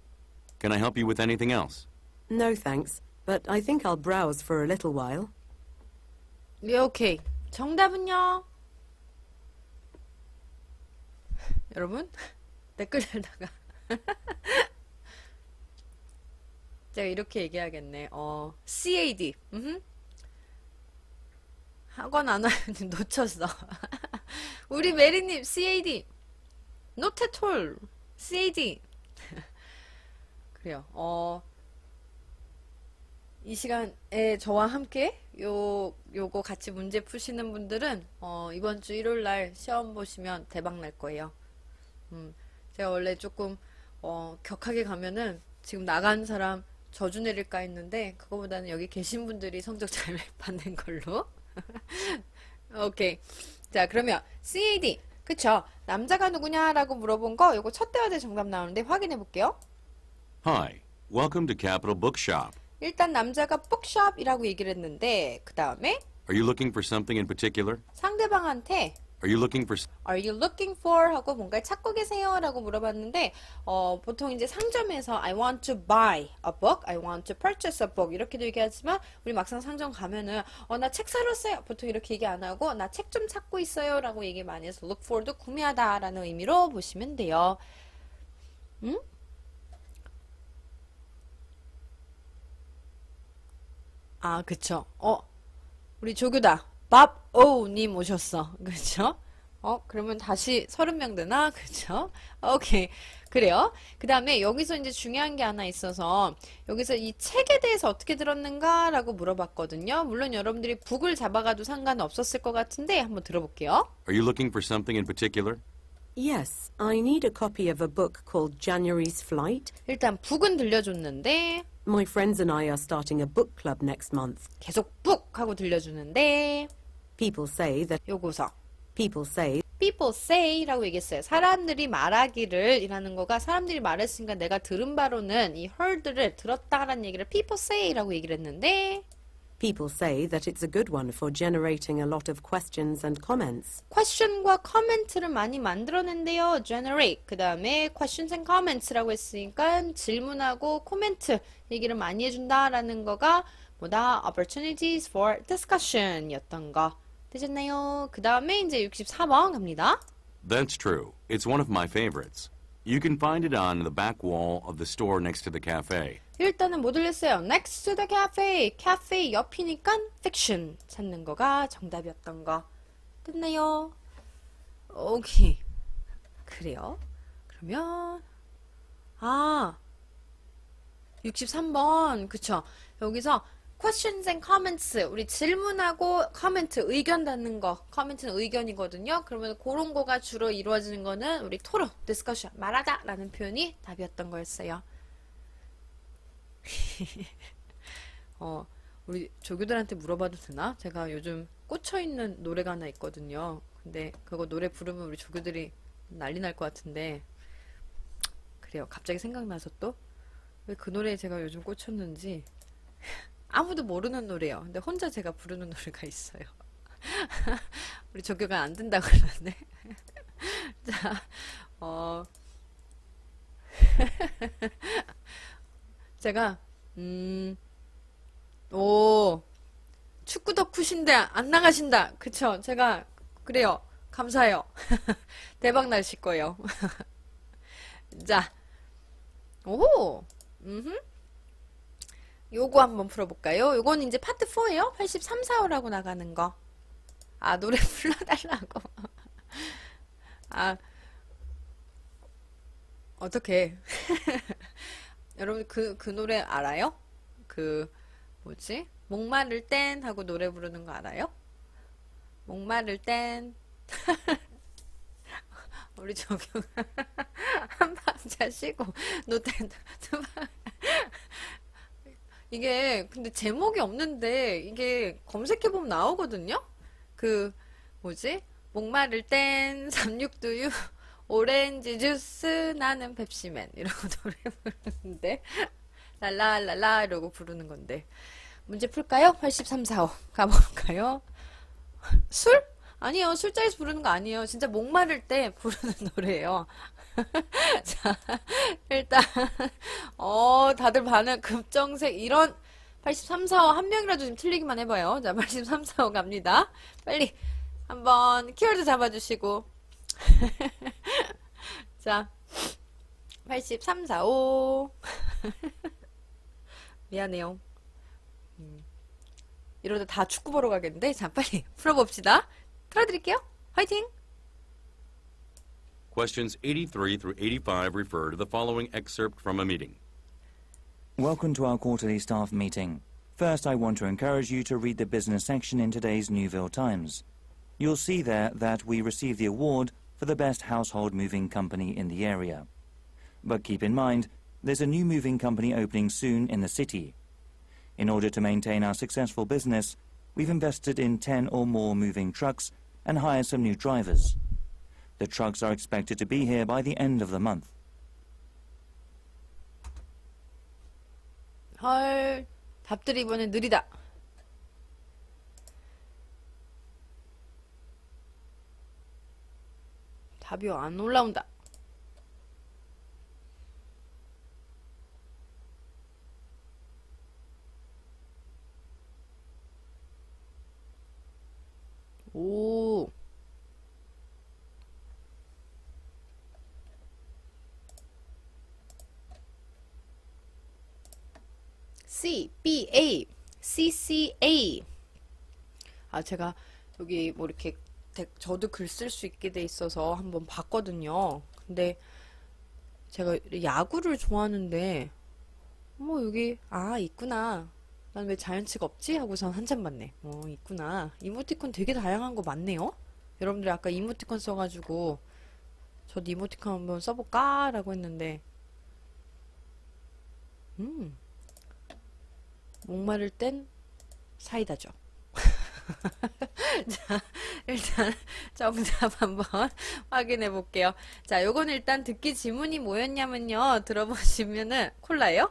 Can I help you with anything else? No thanks, but I think I'll browse for a little while. 네, 오케이. 정답은요? 여러분, 댓글 달다가. 제가 이렇게 얘기하겠네. 어, CAD. 음 학원 안 와요. 놓쳤어. 우리 메리님, CAD. Not at all. CAD. 그래요. 어, 이 시간에 저와 함께 요 요거 같이 문제 푸시는 분들은 어, 이번 주 일요일 날 시험 보시면 대박 날 거예요. 음, 제가 원래 조금 어, 격하게 가면은 지금 나간 사람 저주 내릴까 했는데 그거보다는 여기 계신 분들이 성적 잘 받는 걸로. 오케이. 자, 그러면 CAD. 그쵸? 남자가 누구냐라고 물어본 거 요거 첫 대화제 정답 나오는데 확인해 볼게요. Hi. Welcome to Capital Bookshop. 일단 남자가 bookshop이라고 얘기를 했는데 그 다음에 Are you looking for something in particular? 상대방한테 Are you looking for Are you looking for? 하고 뭔가를 찾고 계세요? 라고 물어봤는데 어, 보통 이제 상점에서 I want to buy a book, I want to purchase a book 이렇게도 얘기하지만 우리 막상 상점 가면은 어, 나 책 사러 왔어요. 보통 이렇게 얘기 안 하고 나 책 좀 찾고 있어요. 라고 얘기 많이 해서 look for도 구매하다 라는 의미로 보시면 돼요. 응? 아, 그쵸. 어, 우리 조교다. 밥 오님 오셨어. 그쵸? 어, 그러면 다시 30명 되나? 그쵸? 오케이. 그래요. 그 다음에 여기서 이제 중요한 게 하나 있어서 여기서 이 책에 대해서 어떻게 들었는가? 라고 물어봤거든요. 물론 여러분들이 북을 잡아가도 상관은 없었을 것 같은데 한번 들어볼게요. Are you looking for something in particular? Yes, I need a copy of a book called January's Flight. 일단 북은 들려줬는데 My friends and I are starting a book club next month. 계속 북 하고 들려주는데 People say that 요거서 people say people say라고 얘기했어요. 사람들이 말하기를 이라는 거가 사람들이 말했으니까 내가 들은 바로는 이 heard를 들었다라는 얘기를 people say라고 얘기를 했는데 people say that it's a good one for generating a lot of questions and comments. question과 comment를 많이 만들어낸대요. generate. 그 다음에 questions and comments라고 했으니까 질문하고 코멘트 얘기를 많이 해준다라는 거가 뭐다? opportunities for discussion 였던 거. 되셨나요? 그 다음에 이제 64번 갑니다. That's true. It's one of my favorites. You can find it on the back wall of the store next to the cafe. 일단은 뭐 들렸어요? Next to the cafe. cafe 옆이니까 fiction 찾는 거가 정답이었던 거. 됐나요? 오케이. 그래요. 그러면 아 63번 그쵸? 여기서 questions and comments 우리 질문하고 코멘트 의견 닫는 거 코멘트는 의견이거든요. 그러면 그런 거가 주로 이루어지는 거는 우리 토론, discussion 말하다 라는 표현이 답이었던 거였어요. 어, 우리 조교들한테 물어봐도 되나? 제가 요즘 꽂혀있는 노래가 하나 있거든요. 근데 그거 노래 부르면 우리 조교들이 난리 날 것 같은데. 그래요. 갑자기 생각나서 또. 왜 그 노래에 제가 요즘 꽂혔는지. 아무도 모르는 노래요. 근데 혼자 제가 부르는 노래가 있어요. 우리 조교가 안 된다 그러네. 자, 어. 제가 음, 오, 축구 덕후신데 안 나가신다. 그쵸? 제가 그래요. 감사해요. 대박 나실 거예요. 자, 오, 음, 요거 한번 풀어볼까요? 요건 이제 파트 4예요. 83, 4호라고 나가는 거. 아, 노래 불러달라고. 아, 어떻게? 여러분 그, 그 노래 알아요? 그, 뭐지? 목마를 땐 하고 노래 부르는 거 알아요? 목마를 땐. 우리 적용 한밤 자시고 노래도 두밤 이게 근데 제목이 없는데 이게 검색해 보면 나오거든요? 그 뭐지? 목마를 땐 삼육두유 오렌지 주스 나는 펩시맨 이러고 노래 부르는데 랄랄랄라 이러고 부르는 건데 문제 풀까요? 83, 45 가볼까요? 술? 아니요, 술자리에서 부르는 거 아니에요. 진짜 목마를 때 부르는 노래예요. 자, 일단, 어, 다들 반응 급정색, 이런, 83, 45, 한 명이라도 좀 틀리기만 해봐요. 자, 83, 45 갑니다. 빨리, 한번 키워드 잡아주시고. 자, 83, 45. 미안해요. 음, 이러다 다 축구 보러 가겠는데? 자, 빨리 풀어봅시다. 틀어드릴게요. 화이팅! Questions 83 through 85 refer to the following excerpt from a meeting. Welcome to our quarterly staff meeting. First, I want to encourage you to read the business section in today's Newville Times. You'll see there that we received the award for the best household moving company in the area. But keep in mind, there's a new moving company opening soon in the city. In order to maintain our successful business, we've invested in 10 or more moving trucks and hired some new drivers. The trucks are expected to be here by the end of the month. 헐, 답들이 이번엔 느리다. 답이 안 올라온다. 오. C, B, A, C, C, A. 아, 제가 여기 뭐 이렇게 데- 저도 글 쓸 수 있게 돼 있어서 한번 봤거든요. 근데 제가 야구를 좋아하는데, 뭐 여기, 아, 있구나. 난 왜 자연치가 없지? 하고선 한참 봤네. 어, 있구나. 이모티콘 되게 다양한 거 많네요. 여러분들이 아까 이모티콘 써가지고, 저도 이모티콘 한번 써볼까? 라고 했는데, 음. 목마를 땐 사이다죠. 자, 일단 정답 한번 확인해 볼게요. 자, 요건 일단 듣기 지문이 뭐였냐면요. 들어보시면은 콜라예요?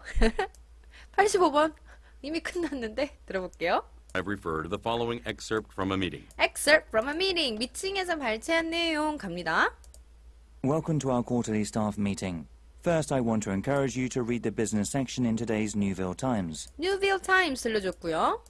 85번 이미 끝났는데 들어볼게요. I refer to the following excerpt from a meeting. Excerpt from a meeting. 미팅에서 발췌한 내용 갑니다. Welcome to our quarterly staff meeting. First, I want to encourage you to read the business section in today's Newville Times. Newville Times 들려줬고요.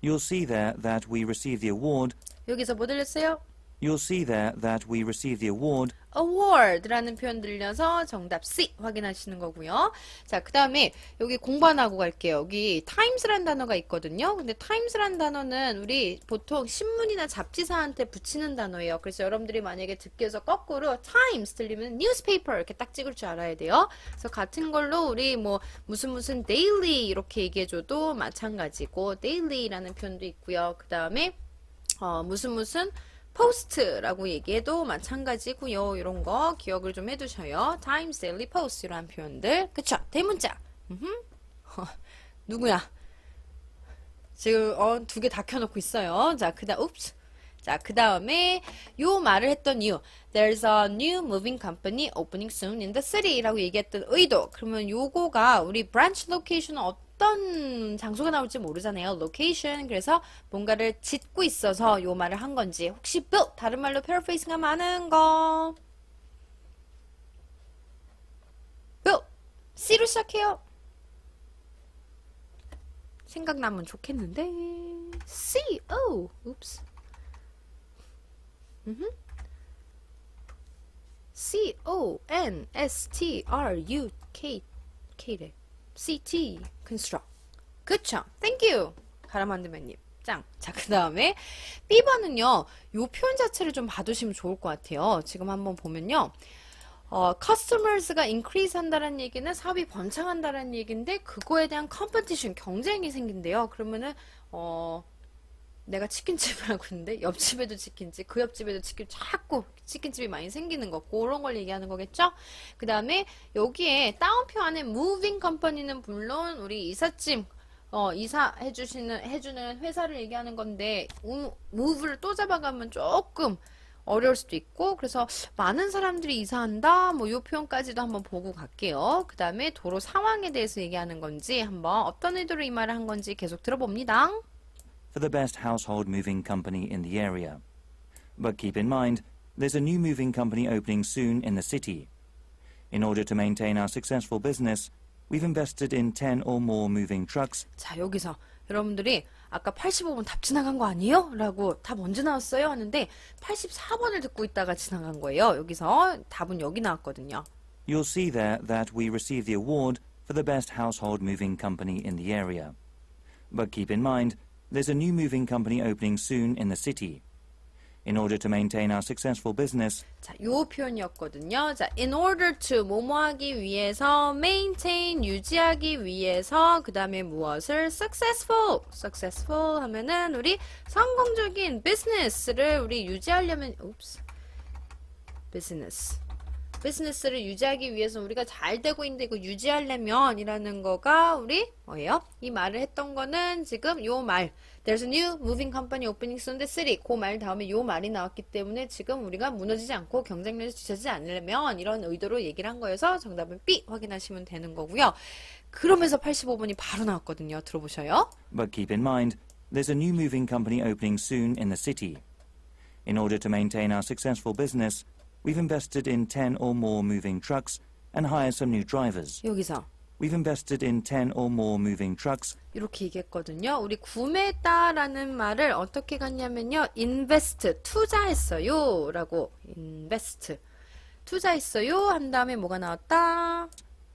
You'll see there that we received the award. 여기서 뭐 들렸어요? You'll see there that we received the award award라는 표현 들려서 정답 C 확인하시는 거고요. 자, 그 다음에 여기 공부 하나 하고 갈게요. 여기 times라는 단어가 있거든요. 근데 times라는 단어는 우리 보통 신문이나 잡지사한테 붙이는 단어예요. 그래서 여러분들이 만약에 듣기에서 거꾸로 times 들리면 newspaper 이렇게 딱 찍을 줄 알아야 돼요. 그래서 같은 걸로 우리 뭐 무슨 무슨 daily 이렇게 얘기해 줘도 마찬가지고 daily라는 표현도 있고요. 그 다음에 어, 무슨 무슨 포스트라고 얘기해도 마찬가지고요. 이런 거 기억을 좀 해두셔요. Times Daily Post 이런 표현들. 그쵸? 대문자. 어, 누구야? 지금 어, 두 개 다 켜놓고 있어요. 자, 그다음 옵스. 자, 그 다음에 요 말을 했던 이유. There's a new moving company opening soon in the city 라고 얘기했던 의도. 그러면 요거가 우리 branch location은 어떤 장소가 나올지 모르잖아요. location. 그래서 뭔가를 짓고 있어서 요 말을 한 건지. 혹시 built 다른 말로 paraphrasing가 많은 거. built. C로 시작해요. 생각나면 좋겠는데. C, O. Oops. 음흠. C O N S T R U K K래. C T construct. 그쵸? Thank you. 가라만드맨님. 짱. 자, 그 다음에 B번은요, 요 표현 자체를 좀 봐두시면 좋을 것 같아요. 지금 한번 보면요. 어, customers가 increase 한다는 얘기는 사업이 번창한다는 얘기인데, 그거에 대한 competition, 경쟁이 생긴대요. 그러면은, 어, 내가 치킨집을 하고 있는데 옆집에도 치킨집, 그 옆집에도 치킨 자꾸 치킨집이 많이 생기는 거 그런 걸 얘기하는 거겠죠? 그 다음에 여기에 따옴표 안에 moving company는 물론 우리 이삿짐 어, 이사 해 주시는 해주는 회사를 얘기하는 건데 우, move를 또 잡아가면 조금 어려울 수도 있고 그래서 많은 사람들이 이사한다 뭐 요 표현까지도 한번 보고 갈게요. 그 다음에 도로 상황에 대해서 얘기하는 건지 한번 어떤 의도로 이 말을 한 건지 계속 들어봅니다. for the best household moving company in the area. But keep in mind, there's a new moving company opening soon in the city. In order to maintain our successful business, we've invested in 10 or more moving trucks 자, 여기서 여러분들이 아까 85번 답 지나간 거 아니에요? 라고 답 언제 나왔어요? 하는데 84번을 듣고 있다가 지나간 거예요. 여기서 답은 여기 나왔거든요. You'll see there that we received the award for the best household moving company in the area. But keep in mind, there's a new moving company opening soon in the city. In order to maintain our successful business, 자, 요 표현이었거든요. 자, in order to 뭐뭐하기 위해서 maintain 유지하기 위해서 그다음에 무엇을 successful successful 하면은 우리 성공적인 business를 우리 유지하려면 oops business 비즈니스를 유지하기 위해서 우리가 잘 되고 있는데 이거 유지하려면 이라는 거가 우리 뭐예요? 이 말을 했던 거는 지금 요 말 There's a new moving company opening soon the city 그 말 다음에 요 말이 나왔기 때문에 지금 우리가 무너지지 않고 경쟁력이 뒤처지지 않으려면 이런 의도로 얘기를 한 거여서 정답은 B 확인하시면 되는 거고요. 그러면서 85번이 바로 나왔거든요. 들어보셔요. but keep in mind, there's a new moving company opening soon in the city. In order to maintain our successful business, we've invested in 10 or more moving trucks and hired some new drivers. 여기서 We've invested in 10 or more moving trucks 이렇게 얘기했거든요. 우리 구매했다라는 말을 어떻게 갔냐면요. invest, 투자했어요. 라고 invest, 투자했어요. 한 다음에 뭐가 나왔다?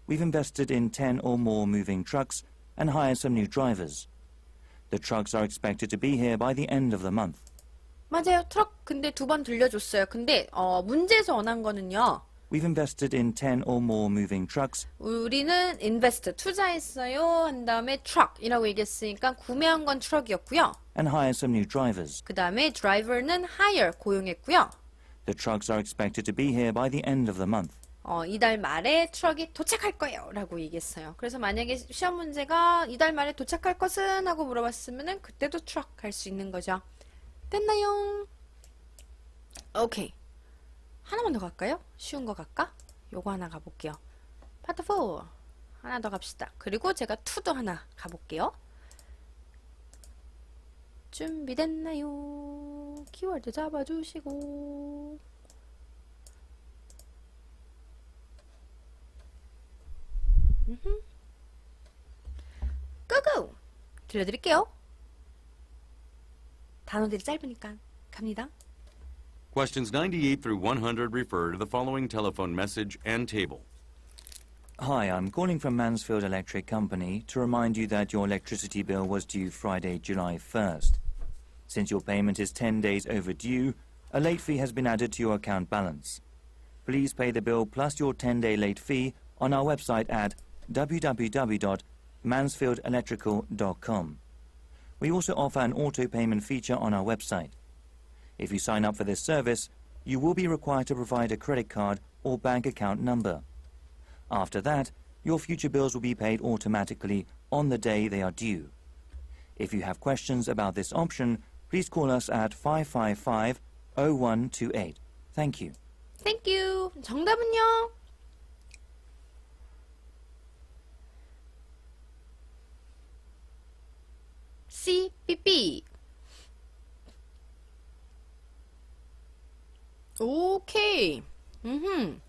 We've invested in 10 or more moving trucks and hired some new drivers. The trucks are expected to be here by the end of the month. 맞아요. 트럭 근데 두 번 들려줬어요. 근데 어, 문제에서 원한 거는요. We've invested in 10 or more moving trucks 우리는 invest, 투자했어요. 한 다음에 truck이라고 얘기했으니까 구매한 건 트럭이었고요. and hired some new drivers. 그 다음에 driver는 hire, 고용했고요. The trucks are expected to be here by the end of the month. 어, 이달 말에 트럭이 도착할 거예요. 라고 얘기했어요. 그래서 만약에 시험 문제가 이달 말에 도착할 것은? 하고 물어봤으면은 그때도 트럭 갈 수 있는 거죠. 됐나요? 오케이. 하나만 더 갈까요? 쉬운 거 갈까? 요거 하나 가볼게요. 파트 4. 하나 더 갑시다. 그리고 제가 2도 하나 가볼게요. 준비됐나요? 키워드 잡아주시고. 고고! 들려드릴게요. 단어들이 짧으니까 갑니다. Questions 98 through 100 refer to the following telephone message and table. Hi, I'm calling from Mansfield Electric Company to remind you that your electricity bill was due Friday, July 1st. Since your payment is 10 days overdue, a late fee has been added to your account balance. Please pay the bill plus your 10-day late fee on our website at www.mansfieldelectrical.com. We also offer an auto payment feature on our website. If you sign up for this service, you will be required to provide a credit card or bank account number. After that, your future bills will be paid automatically on the day they are due. If you have questions about this option, please call us at 555 0128. Thank you. Thank you. 정답은요? C, B, B. 오케이. 음.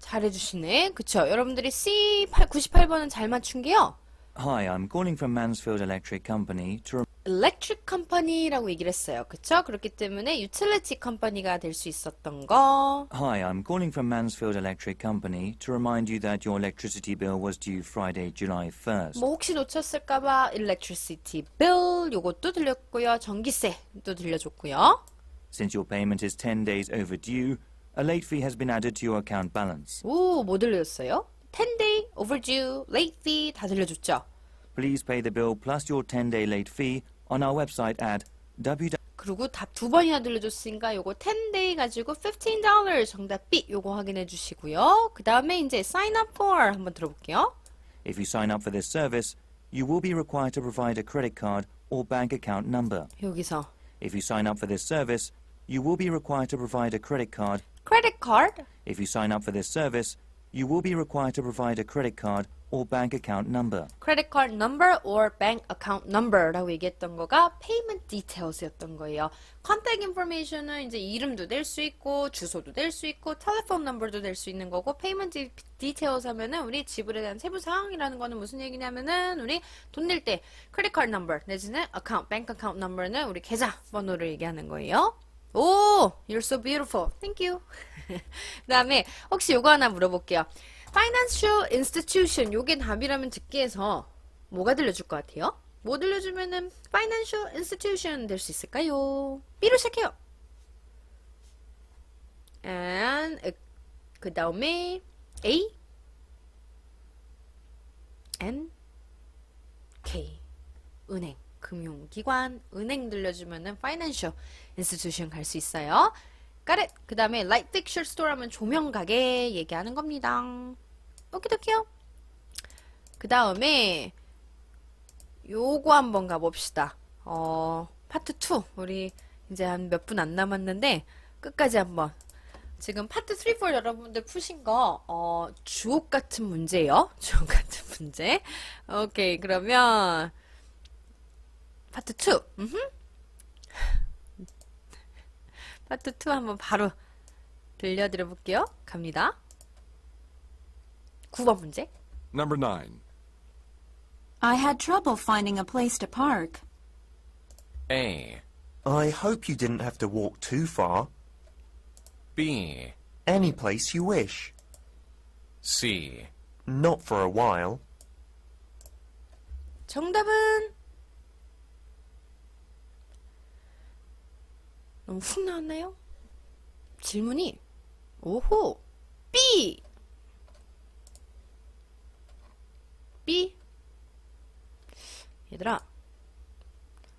잘해주시네. 그쵸. 여러분들이 C 98번은 잘 맞춘 게요. Hi, I'm calling from Mansfield Electric Company to electric company라고 얘기를 했어요. 그쵸? 그렇기 때문에 utility company가 될 수 있었던 거. Hi, I'm calling from Mansfield Electric Company to remind you that your electricity bill was due Friday, July 1st. 뭐 혹시 놓쳤을까봐 electricity bill 요것도 들렸고요. 전기세도 들려줬고요. Since your payment is 10 days overdue, a late fee has been added to your account balance. 오, 뭐 들렸어요? 10day, overdue, late fee 다 들려줬죠? Please pay the bill plus your 10-day late fee on our website at www. 그리고 답 두 번이나 들려줬으니까 요거 10day 가지고 $15 정답 B 요거 확인해 주시고요. 그 다음에 이제 sign up for 한번 들어볼게요. If you sign up for this service, you will be required to provide a credit card or bank account number. 여기서 If you sign up for this service, you will be required to provide a credit card. credit card If you sign up for this service, you will be required to provide a credit card or bank account number. credit card number or bank account number라고 얘기했던 거가 payment details였던 거예요. contact information은 이제 이름도 될수 있고 주소도 될수 있고 telephone number도 될수 있는 거고 payment de- details 하면은 우리 지불에 대한 세부 사항이라는 거는 무슨 얘기냐면은 우리 돈 낼 때 credit card number 내지는 account bank account number는 우리 계좌 번호를 얘기하는 거예요. 오, you're so beautiful. Thank you. 그다음에 혹시 요거 하나 물어볼게요. Financial institution 요게 답이라면 듣기에서 뭐가 들려줄 것 같아요? 뭐 들려주면은 Financial institution 될 수 있을까요? B로 시작해요. And 그 다음에 A N K 은행 금융기관 은행 들려주면은 Financial institution 갈 수 있어요. It. 그 다음에 light fixture store 하면 조명 가게 얘기하는 겁니다. 오키도키요. 그 다음에 요거 한번 가봅시다. 어, 파트 2. 우리 이제 한 몇 분 안 남았는데 끝까지 한번. 지금 파트 3, 4 여러분들 푸신 거, 어, 주옥 같은 문제요. 주옥 같은 문제. 오케이, 그러면, 파트 2. 음흠. 파트 2 한번 바로 들려드려 볼게요. 갑니다. 9번 문제. Number 9. I had trouble finding a place to park. A. I hope you didn't have to walk too far. B. Any place you wish. C. Not for a while. 정답은 너무 훅 나왔나요? 질문이 오호 B B 얘들아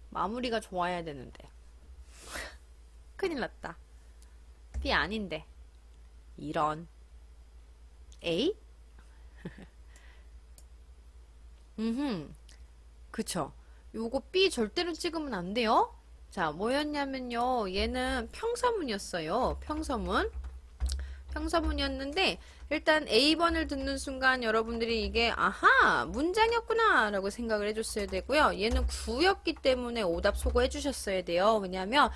마무리가 좋아야 되는데 큰일 났다 B 아닌데 이런 A 음흠 그쵸. 요거 B 절대로 찍으면 안 돼요. 자, 뭐였냐면요. 얘는 평서문이었어요. 평서문. 평서문이었는데, 일단 A번을 듣는 순간 여러분들이 이게, 아하! 문장이었구나! 라고 생각을 해줬어야 되고요. 얘는 구였기 때문에 오답 소거해 주셨어야 돼요. 왜냐면,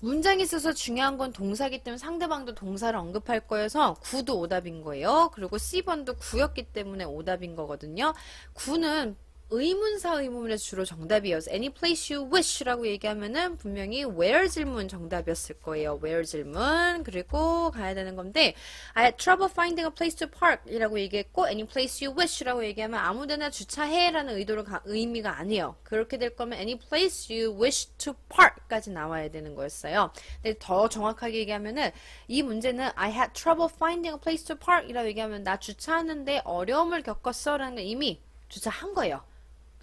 문장에 있어서 중요한 건 동사기 때문에 상대방도 동사를 언급할 거여서 구도 오답인 거예요. 그리고 C번도 구였기 때문에 오답인 거거든요. 구는 의문사 의문문에서 주로 정답이어서 any place you wish라고 얘기하면은 분명히 where 질문 정답이었을 거예요. where 질문 그리고 가야 되는 건데 I had trouble finding a place to park 이라고 얘기했고 any place you wish라고 얘기하면 아무데나 주차해라는 의도로 가, 의미가 아니에요. 그렇게 될 거면 any place you wish to park까지 나와야 되는 거였어요. 근데 더 정확하게 얘기하면은 이 문제는 I had trouble finding a place to park 이라고 얘기하면 나 주차하는데 어려움을 겪었어 라는 건 이미 주차한 거예요.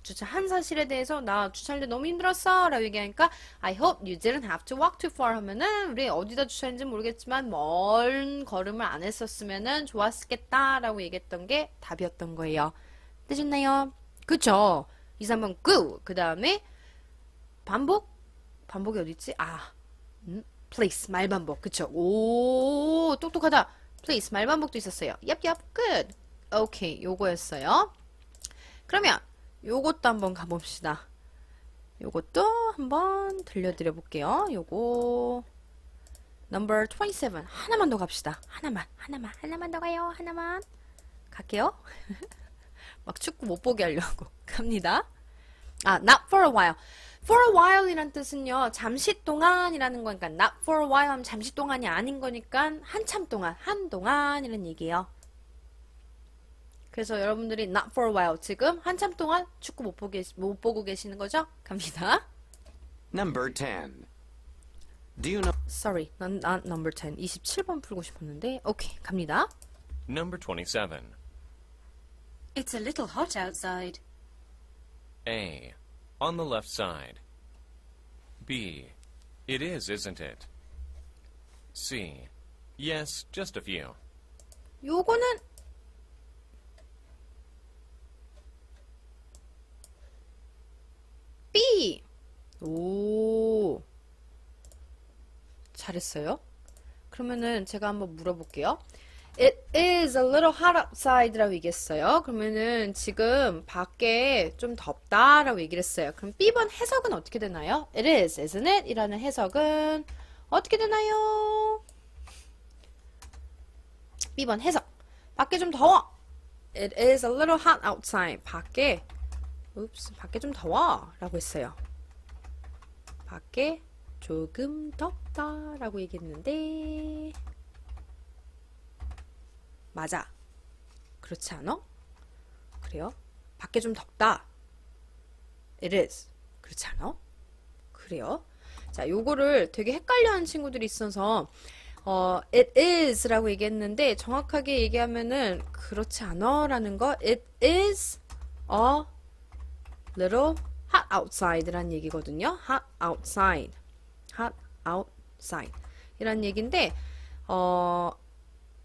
주차한 사실에 대해서 나 주차하는데 너무 힘들었어 라고 얘기하니까 I hope you didn't have to walk too far 하면은 우리 어디다 주차했는지 모르겠지만 먼 걸음을 안 했었으면은 좋았겠다 라고 얘기했던 게 답이었던 거예요. 되셨나요? 그쵸. 2, 3번 good 그 다음에 반복? 반복이 어딨지? 아 음, place. 말반복. 그쵸. 오 똑똑하다. place. 말반복도 있었어요. Yep good. 오케이 요거였어요. 그러면 요것도 한번 가봅시다. 요것도 한번 들려드려 볼게요. 요거 number 27 하나만 더 갑시다. 하나만 하나만 하나만 더 가요. 하나만 갈게요. 막 축구 못 보게 하려고 갑니다. 아 not for a while. for a while이란 뜻은요 잠시 동안이라는 거니까 not for a while 하면 잠시 동안이 아닌 거니까 한참 동안 한동안이라는 얘기예요. 그래서 여러분들이 not for a while 지금 한참 동안 축구 못, 보고 계시, 못 보고 계시는 거죠? 갑니다. Number 10. Do you know Sorry, not, not number 10. 27번 풀고 싶었는데 오케이, 갑니다. Number 27. It's a little hot outside. A. On the left side. B. It is, isn't it? C. Yes, just a few. 요거는 B. 오. 잘했어요. 그러면은 제가 한번 물어볼게요. It is a little hot outside라고 얘기했어요. 그러면은 지금 밖에 좀 덥다라고 얘기를 했어요. 그럼 B번 해석은 어떻게 되나요? It is, isn't it? 이라는 해석은 어떻게 되나요? B번 해석. 밖에 좀 더워. It is a little hot outside. 밖에, oops, 밖에 좀 더워. 라고 했어요. 밖에 조금 덥다. 라고 얘기했는데, 맞아. 그렇지 않아? 그래요? 밖에 좀 덥다. It is. 그렇지 않아? 그래요? 자, 요거를 되게 헷갈려 하는 친구들이 있어서 어, it is라고 얘기했는데 정확하게 얘기하면은 그렇지 않아 라는 거 it is a little hot outside라는 얘기거든요. hot outside. hot outside. 이란 얘기인데 어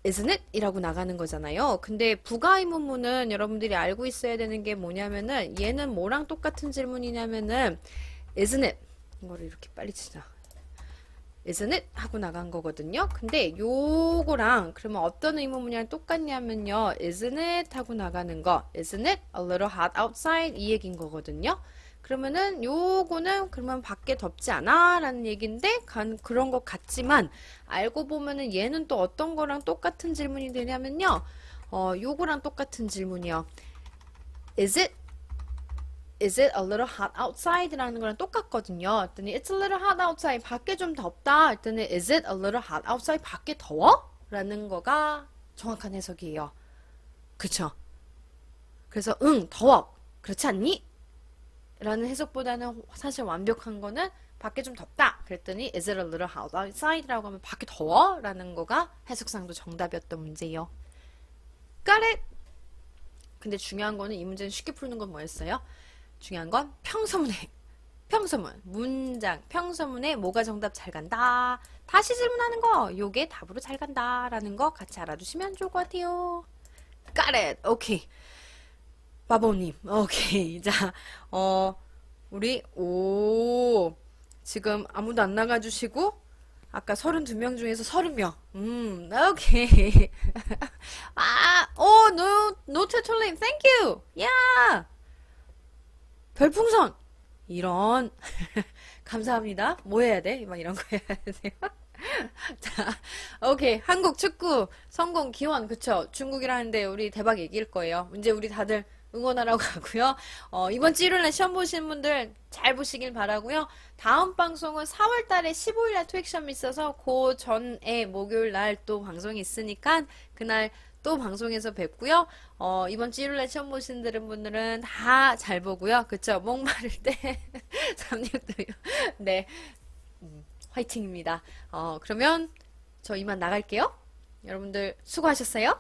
isn't it? 이라고 나가는 거잖아요. 근데 부가 의문문은 여러분들이 알고 있어야 되는 게 뭐냐면은 얘는 뭐랑 똑같은 질문이냐면은 isn't it? 이거를 이렇게 빨리 치자. Isn't it? 하고 나간 거거든요. 근데 요거랑 그러면 어떤 의문문이랑 똑같냐면요. isn't it? 하고 나가는 거. isn't it? a little hot outside? 이 얘기인 거거든요. 그러면은 요거는 그러면 밖에 덥지 않아? 라는 얘기인데 간, 그런 것 같지만 알고 보면은 얘는 또 어떤 거랑 똑같은 질문이 되냐면요. 어, 요거랑 똑같은 질문이요. Is it Is it a little hot outside? 라는 거랑 똑같거든요. 했더니 It's a little hot outside. 밖에 좀 덥다. 했더니 Is it a little hot outside? 밖에 더워? 라는 거가 정확한 해석이에요. 그쵸? 그래서 응, 더워. 그렇지 않니? 라는 해석보다는 사실 완벽한 거는 밖에 좀 덥다. 그랬더니 Is it a little hot outside? 라고 하면 밖에 더워? 라는 거가 해석상도 정답이었던 문제예요. It? 근데 중요한 거는 이 문제는 쉽게 푸는 건 뭐였어요? 중요한 건 평서문에. 평서문. 문장. 평서문에 뭐가 정답 잘 간다. 다시 질문하는 거. 요게 답으로 잘 간다 라는 거 같이 알아두시면 좋을 것 같아요. It. 오케이 바보님. 오케이 자어 우리 오. 지금 아무도 안 나가주시고 아까 32명 중에서 30명. 음 오케이 아오 노 노트 톨림 땡큐 야 별풍선 이런 감사합니다. 뭐 해야 돼? 막 이런 거 해야 돼요. 자, 오케이 한국 축구 성공 기원 그쵸? 중국이라는데 우리 대박 이길 거예요. 이제 우리 다들 응원하라고 하고요. 어, 이번 주 일요일날 시험 보시는 분들 잘 보시길 바라고요. 다음 방송은 4월 달에 15일 날 토익 시험이 있어서 그 전에 목요일 날 또 방송이 있으니까 그날 또 방송에서 뵙고요. 어, 이번 주 일요일날 시험 보시는 분들은 다 잘 보고요. 그쵸? 목마를 때 삼육도요. 네. 음, 화이팅입니다. 어, 그러면 저 이만 나갈게요. 여러분들 수고하셨어요.